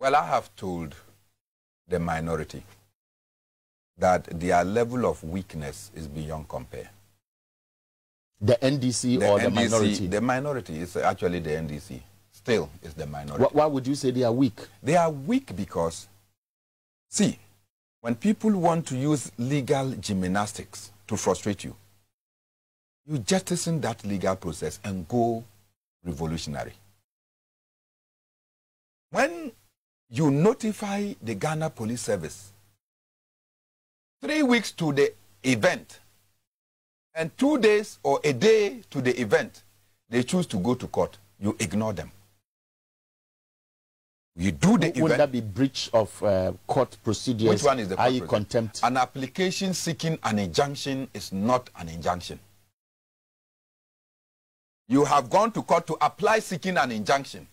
Well, I have told the minority that their level of weakness is beyond compare. The NDC The or the minority? The minority is actually the NDC. Still is the minority. Wh- why would you say they are weak? They are weak because, see, when people want to use legal gymnastics to frustrate you, you jettison that legal process and go revolutionary. When you notify the Ghana Police Service three weeks to the event and two days or a day to the event, they choose to go to court, you ignore them. You do the Wouldn't event. that be breach of uh, court procedures? Which one is the court contempt? An application seeking an injunction is not an injunction. You have gone to court to apply seeking an injunction.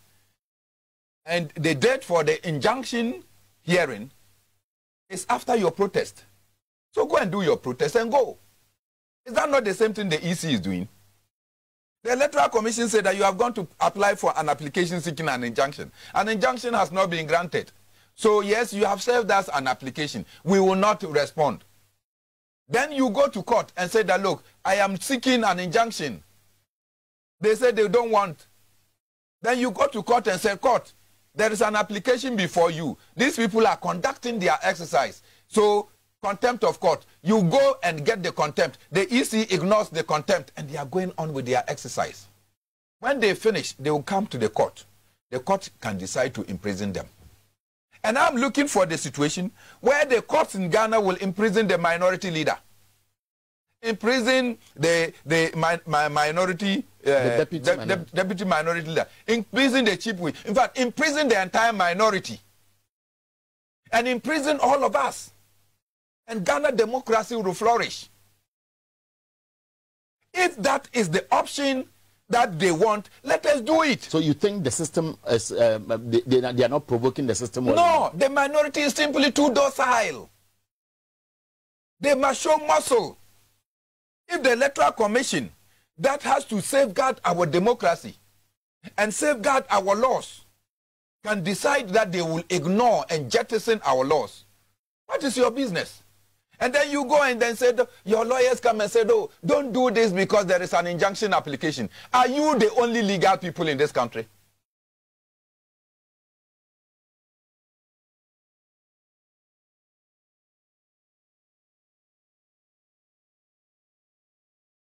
And the date for the injunction hearing is after your protest. So go and do your protest and go. Is that not the same thing the EC is doing? The Electoral Commission said that you have gone to apply for an application seeking an injunction. An injunction has not been granted. So, yes, you have served us an application. We will not respond. Then you go to court and say that, look, I am seeking an injunction. They say they don't want. Then you go to court and say, court, there is an application before you. These people are conducting their exercise. So, contempt of court. You go and get the contempt. The EC ignores the contempt and they are going on with their exercise. When they finish, they will come to the court. The court can decide to imprison them. And I'm looking for the situation where the courts in Ghana will imprison the minority leader. Imprison the, the mi- mi- minority, uh, deputy de- minority. de- deputy minority leader. Imprison the chief whip. In fact, imprison the entire minority. And imprison all of us. And Ghana democracy will flourish. If that is the option that they want, let us do it. So you think the system is, uh, they, they, are- they are not provoking the system? well No, the minority is simply too docile. They must show muscle. If the Electoral Commission that has to safeguard our democracy and safeguard our laws can decide that they will ignore and jettison our laws, what is your business? And then you go and then say, your lawyers come and say, no, don't do this because there is an injunction application. Are you the only legal people in this country?